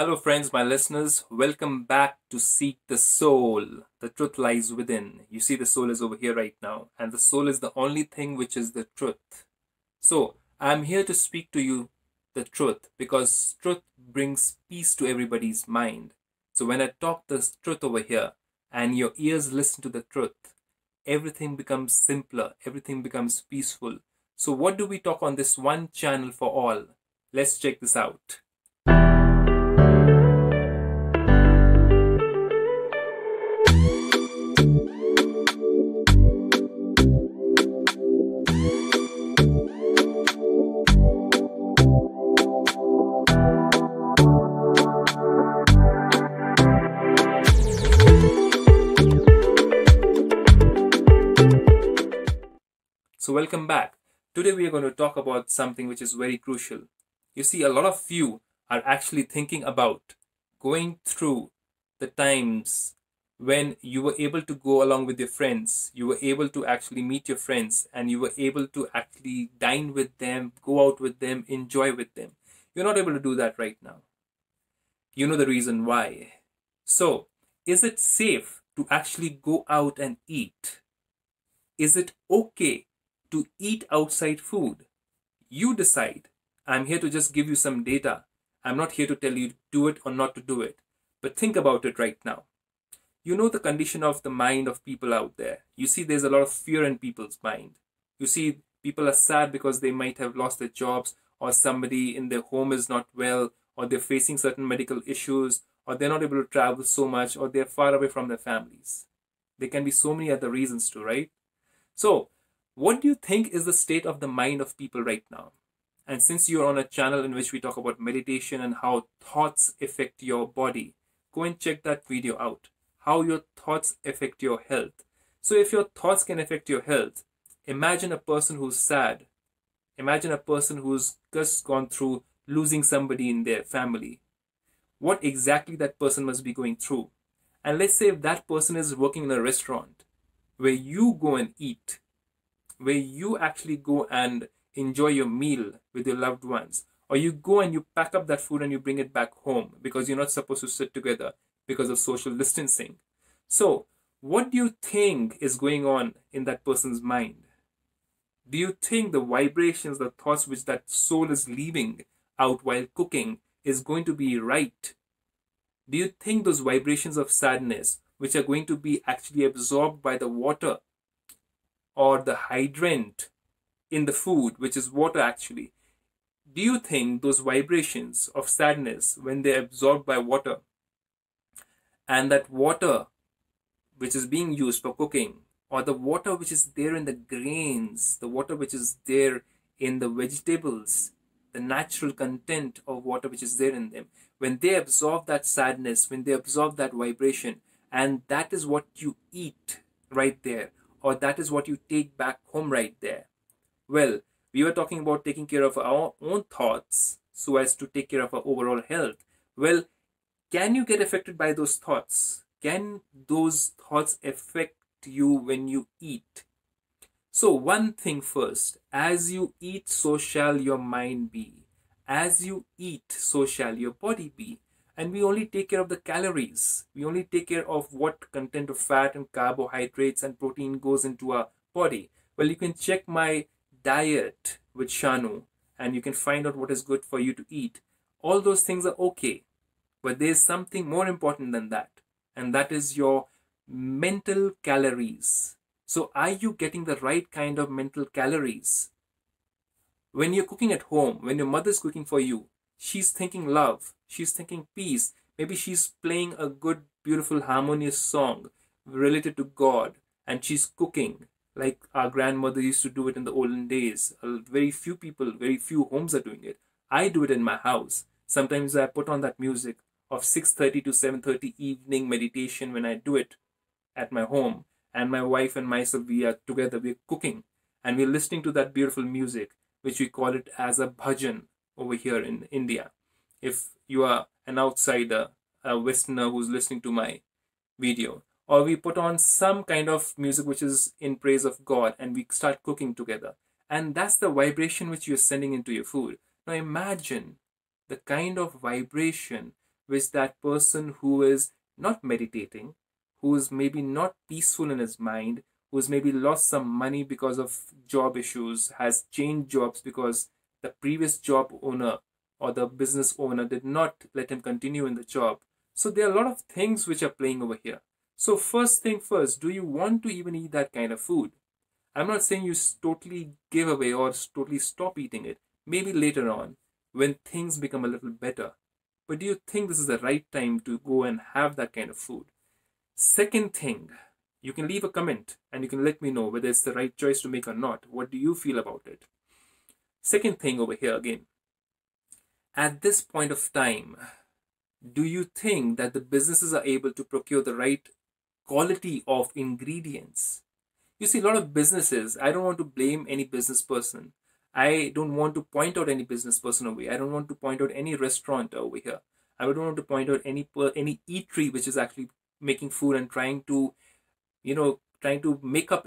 Hello, friends, my listeners. Welcome back to Seek the Soul. The truth lies within. You see, the soul is over here right now, and the soul is the only thing which is the truth. So, I'm here to speak to you the truth because truth brings peace to everybody's mind. So, when I talk the truth over here and your ears listen to the truth, everything becomes simpler, everything becomes peaceful. So, what do we talk on this one channel for all? Let's check this out. So, welcome back. Today, we are going to talk about something which is very crucial. You see, a lot of you are actually thinking about going through the times when you were able to go along with your friends, you were able to actually meet your friends, and you were able to actually dine with them, go out with them, enjoy with them. You're not able to do that right now. You know the reason why. So, is it safe to actually go out and eat? Is it okay to eat outside food. You decide. I'm here to just give you some data. I'm not here to tell you to do it or not to do it. But think about it right now. You know the condition of the mind of people out there. You see, there's a lot of fear in people's mind. You see, people are sad because they might have lost their jobs, or somebody in their home is not well, or they're facing certain medical issues, or they're not able to travel so much, or they're far away from their families. There can be so many other reasons too, right? So, what do you think is the state of the mind of people right now? And since you're on a channel in which we talk about meditation and how thoughts affect your body, go and check that video out. How your thoughts affect your health. So, if your thoughts can affect your health, imagine a person who's sad. Imagine a person who's just gone through losing somebody in their family. What exactly that person must be going through. And let's say if that person is working in a restaurant where you go and eat where you actually go and enjoy your meal with your loved ones. Or you go and you pack up that food and you bring it back home because you're not supposed to sit together because of social distancing. So what do you think is going on in that person's mind? Do you think the vibrations the thoughts which that soul is leaving out while cooking is going to be right? Do you think those vibrations of sadness which are going to be actually absorbed by the water or the hydrant in the food, which is water actually, do you think those vibrations of sadness, when they're absorbed by water, and that water which is being used for cooking, or the water which is there in the grains, the water which is there in the vegetables, the natural content of water which is there in them, when they absorb that sadness, when they absorb that vibration, and that is what you eat right there, or that is what you take back home right there. Well, we were talking about taking care of our own thoughts so as to take care of our overall health. Well, can you get affected by those thoughts? Can those thoughts affect you when you eat? So, one thing first as you eat, so shall your mind be. As you eat, so shall your body be and we only take care of the calories. We only take care of what content of fat and carbohydrates and protein goes into our body. Well, you can check my diet with Shanu and you can find out what is good for you to eat. All those things are okay, but there's something more important than that, and that is your mental calories. So, are you getting the right kind of mental calories? When you're cooking at home, when your mother's cooking for you, she's thinking love, she's thinking peace. Maybe she's playing a good, beautiful, harmonious song related to God and she's cooking like our grandmother used to do it in the olden days. Very few people, very few homes are doing it. I do it in my house. Sometimes I put on that music of 6:30 to 7:30 evening meditation when I do it at my home and my wife and myself we are together we're cooking and we're listening to that beautiful music which we call it as a bhajan over here in India. If you are an outsider, a Westerner who's listening to my video, or we put on some kind of music which is in praise of God and we start cooking together. And that's the vibration which you're sending into your food. Now imagine the kind of vibration which that person who is not meditating, who is maybe not peaceful in his mind, who's maybe lost some money because of job issues, has changed jobs because the previous job owner or the business owner did not let him continue in the job. So there are a lot of things which are playing over here. So first thing first, do you want to even eat that kind of food? I'm not saying you totally give away or totally stop eating it. Maybe later on, when things become a little better. But do you think this is the right time to go and have that kind of food? Second thing, you can leave a comment and you can let me know whether it's the right choice to make or not. What do you feel about it? Second thing over here again. At this point of time, do you think that the businesses are able to procure the right quality of ingredients? You see, a lot of businesses, I don't want to blame any business person. I don't want to point out any business person away. I don't want to point out any restaurant over here. I don't want to point out any any eatery which is actually making food and trying to you know, trying to make up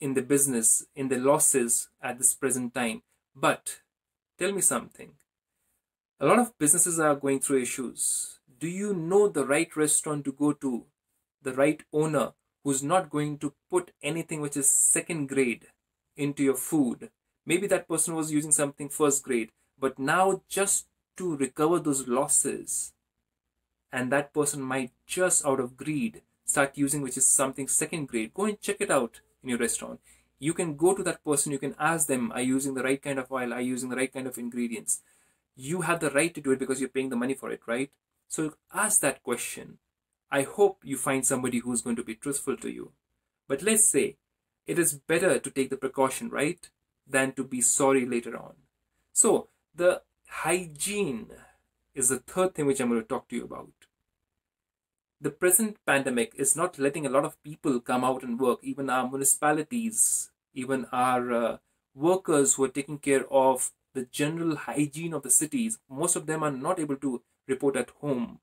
in the business, in the losses at this present time. But tell me something. A lot of businesses are going through issues. Do you know the right restaurant to go to? The right owner who's not going to put anything which is second grade into your food. Maybe that person was using something first grade, but now just to recover those losses, and that person might just out of greed start using, which is something second grade, go and check it out in your restaurant. You can go to that person, you can ask them, are you using the right kind of oil? Are you using the right kind of ingredients? You have the right to do it because you're paying the money for it, right? So ask that question. I hope you find somebody who's going to be truthful to you. But let's say it is better to take the precaution, right? Than to be sorry later on. So the hygiene is the third thing which I'm going to talk to you about the present pandemic is not letting a lot of people come out and work, even our municipalities, even our uh, workers who are taking care of the general hygiene of the cities. Most of them are not able to report at home,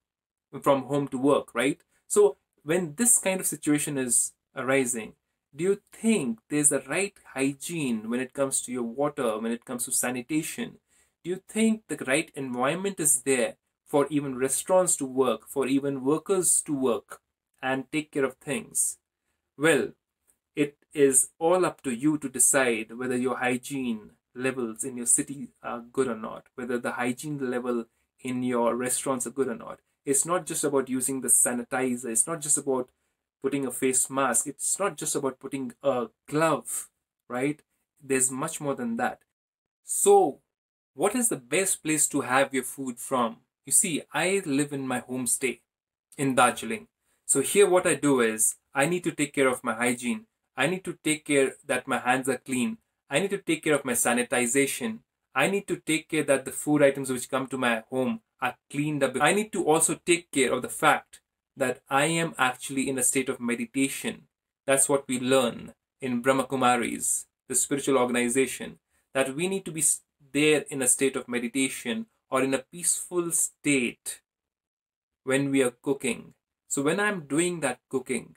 from home to work, right? So, when this kind of situation is arising, do you think there's the right hygiene when it comes to your water, when it comes to sanitation? Do you think the right environment is there for even restaurants to work, for even workers to work and take care of things? Well, it is all up to you to decide whether your hygiene levels in your city are good or not, whether the hygiene level in your restaurants are good or not. It's not just about using the sanitizer, it's not just about putting a face mask, it's not just about putting a glove, right? There's much more than that. So, what is the best place to have your food from? You see, I live in my homestay in Darjeeling. So here what I do is I need to take care of my hygiene. I need to take care that my hands are clean. I need to take care of my sanitization. I need to take care that the food items which come to my home are cleaned up. I need to also take care of the fact that I am actually in a state of meditation. That's what we learn in Brahma Kumaris, the spiritual organization, that we need to be there in a state of meditation or in a peaceful state when we are cooking. So when I'm doing that cooking,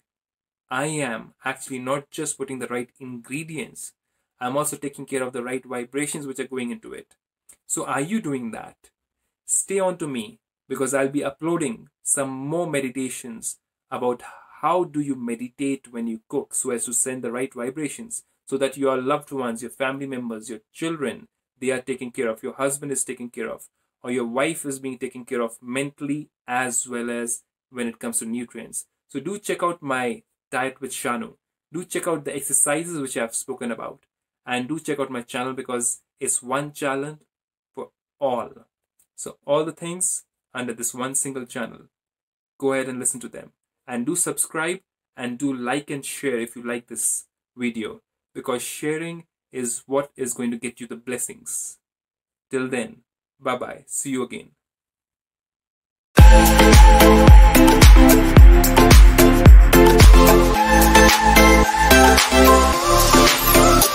I am actually not just putting the right ingredients, I'm also taking care of the right vibrations which are going into it. So are you doing that? Stay on to me because I'll be uploading some more meditations about how do you meditate when you cook so as to send the right vibrations so that your loved ones, your family members, your children, they are taken care of, your husband is taken care of, or your wife is being taken care of mentally as well as when it comes to nutrients. So do check out my diet with Shanu. Do check out the exercises which I have spoken about and do check out my channel because it's one challenge for all. So all the things under this one single channel. Go ahead and listen to them. And do subscribe and do like and share if you like this video because sharing is what is going to get you the blessings. Till then bye bye see you again.